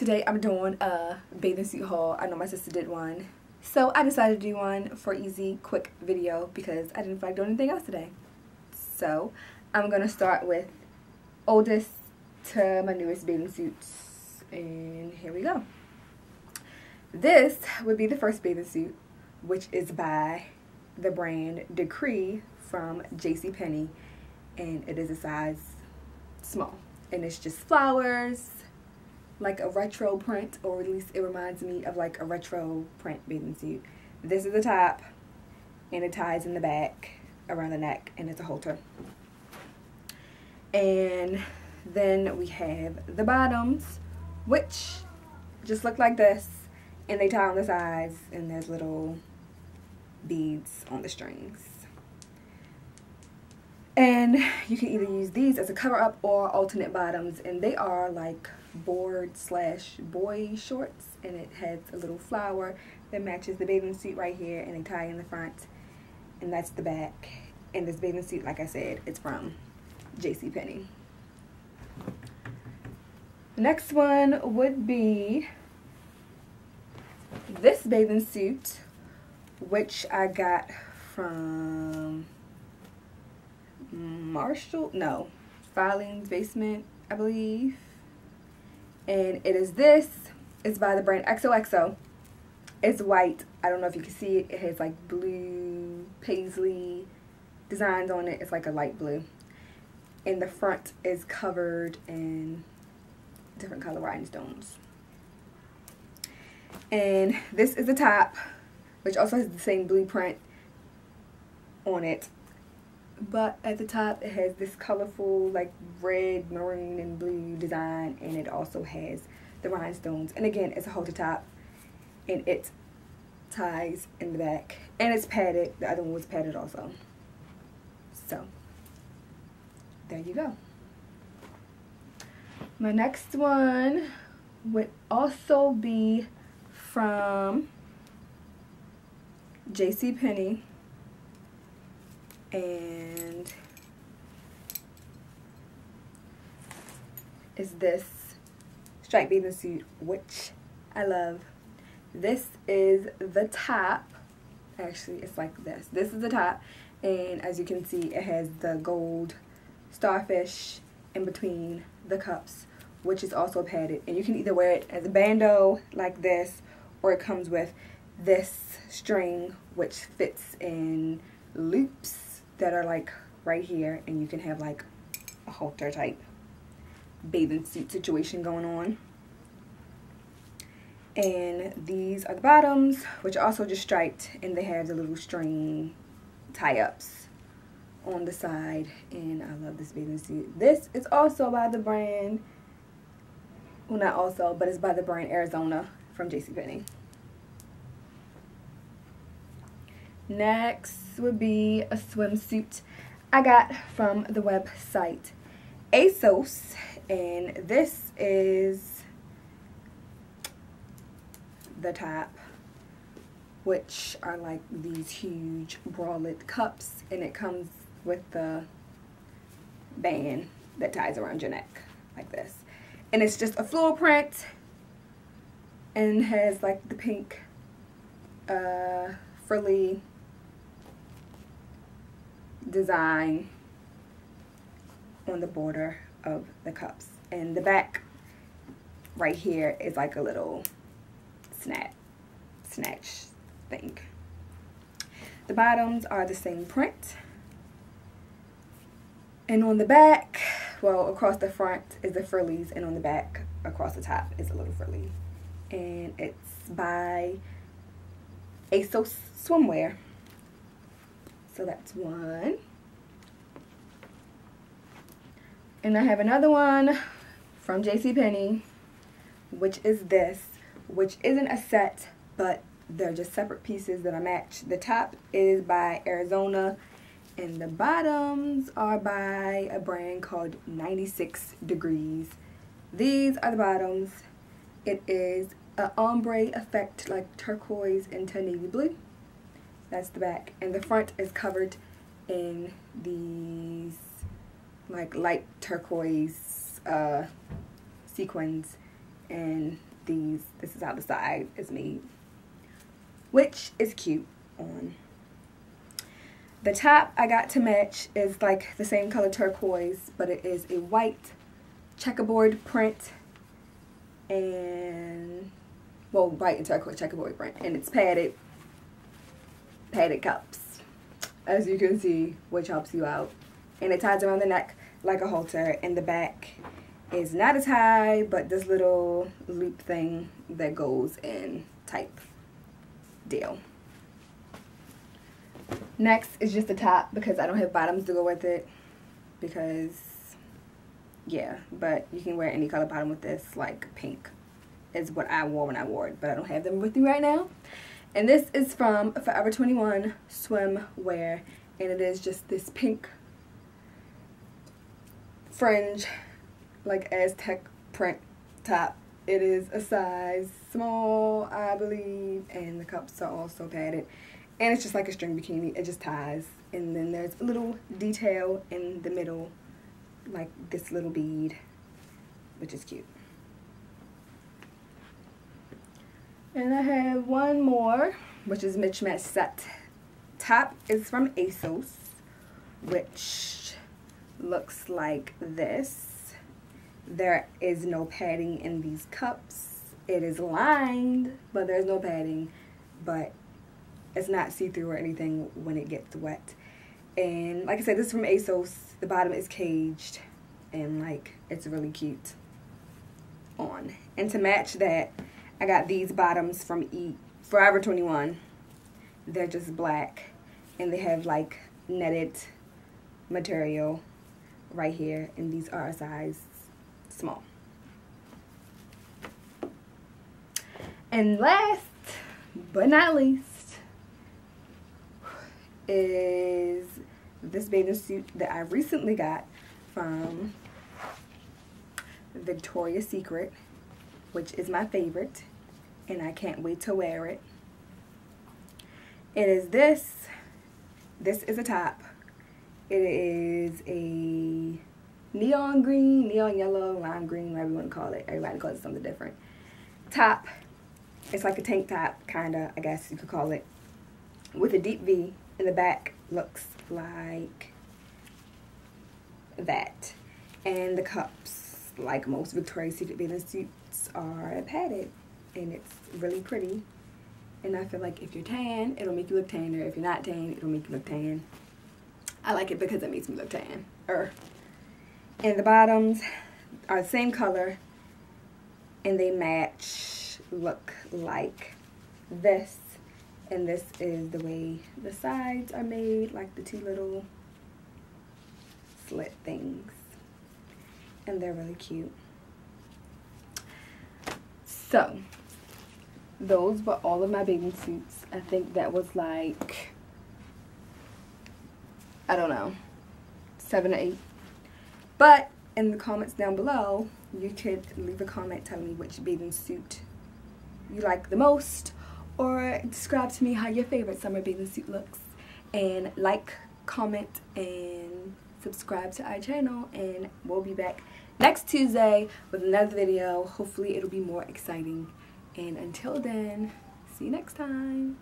Today I'm doing a bathing suit haul. I know my sister did one. So I decided to do one for easy, quick video because I didn't feel like doing anything else today. So I'm going to start with oldest to my newest bathing suits. And here we go. This would be the first bathing suit, which is by the brand Decree from JCPenney. And it is a size small. And it's just flowers, like a retro print or at least it reminds me of like a retro print bathing suit. This is the top and it ties in the back around the neck and it's a halter. And then we have the bottoms which just look like this and they tie on the sides and there's little beads on the strings. And you can either use these as a cover up or alternate bottoms and they are like board slash boy shorts and it has a little flower that matches the bathing suit right here and a tie in the front and that's the back and this bathing suit like I said it's from JCPenney. Next one would be this bathing suit which I got from Marshall no Filene's Basement I believe and it is this. It's by the brand XOXO. It's white. I don't know if you can see it. It has like blue paisley designs on it. It's like a light blue. And the front is covered in different color rhinestones. And this is the top, which also has the same blueprint on it. But at the top, it has this colorful, like red, maroon, and blue design. And it also has the rhinestones. And again, it's a halter top. And it ties in the back. And it's padded. The other one was padded also. So, there you go. My next one would also be from JC JCPenney and is this striped bathing suit which I love. This is the top. Actually it's like this. This is the top. And as you can see it has the gold starfish in between the cups which is also padded. And you can either wear it as a bandeau like this or it comes with this string which fits in loops that are like right here and you can have like a halter type bathing suit situation going on. And these are the bottoms, which are also just striped, and they have the little string tie-ups on the side. And I love this bathing suit. This is also by the brand, well not also, but it's by the brand Arizona from JCPenney. Next would be a swimsuit I got from the website ASOS. And this is the top, which are like these huge bralette cups. And it comes with the band that ties around your neck like this. And it's just a floral print and has like the pink uh, frilly design on the border of the cups. And the back right here is like a little snap, snatch thing. The bottoms are the same print. And on the back, well, across the front is the frillies, and on the back, across the top, is a little frilly. And it's by ASOS Swimwear. So that's one. And I have another one from JCPenney, which is this, which isn't a set, but they're just separate pieces that I match. The top is by Arizona, and the bottoms are by a brand called 96 Degrees. These are the bottoms. It is an ombre effect like turquoise into navy blue. That's the back. And the front is covered in these like light turquoise uh, sequins and these, this is how the side is made, which is cute on. The top I got to match is like the same color turquoise, but it is a white checkerboard print and, well, white and turquoise checkerboard print, and it's padded, padded cups, as you can see, which helps you out. And it ties around the neck like a halter, and the back is not as high, but this little loop thing that goes in type deal. Next is just the top because I don't have bottoms to go with it because yeah, but you can wear any color bottom with this like pink is what I wore when I wore it, but I don't have them with me right now. And this is from Forever 21 Swimwear and it is just this pink fringe like Aztec print top. It is a size small, I believe, and the cups are also padded. And it's just like a string bikini. It just ties. And then there's a little detail in the middle, like this little bead, which is cute. And I have one more, which is mismatch set. Top is from ASOS, which looks like this. There is no padding in these cups. It is lined, but there's no padding. But it's not see-through or anything when it gets wet. And like I said, this is from ASOS. The bottom is caged and like it's really cute on. And to match that, I got these bottoms from E Forever 21. They're just black and they have like netted material right here and these are a size small. And last but not least, is this bathing suit that I recently got from Victoria's Secret, which is my favorite, and I can't wait to wear it. It is this. This is a top. It is a neon green, neon yellow, lime green, whatever you want to call it. Everybody calls it something different. Top. It's like a tank top, kind of, I guess you could call it, with a deep V in the back looks like that. And the cups, like most Victoria's Secret bathing suits, are padded. And it's really pretty. And I feel like if you're tan, it'll make you look tanner. If you're not tan, it'll make you look tan. I like it because it makes me look tan. Er. And the bottoms are the same color. And they match, look like this and this is the way the sides are made like the two little slit things and they're really cute so those were all of my bathing suits I think that was like I don't know seven or eight. But in the comments down below you could leave a comment telling me which bathing suit you like the most or describe to me how your favorite summer bathing suit looks. And like comment and subscribe to our channel and we'll be back next Tuesday with another video. Hopefully it'll be more exciting. And until then see you next time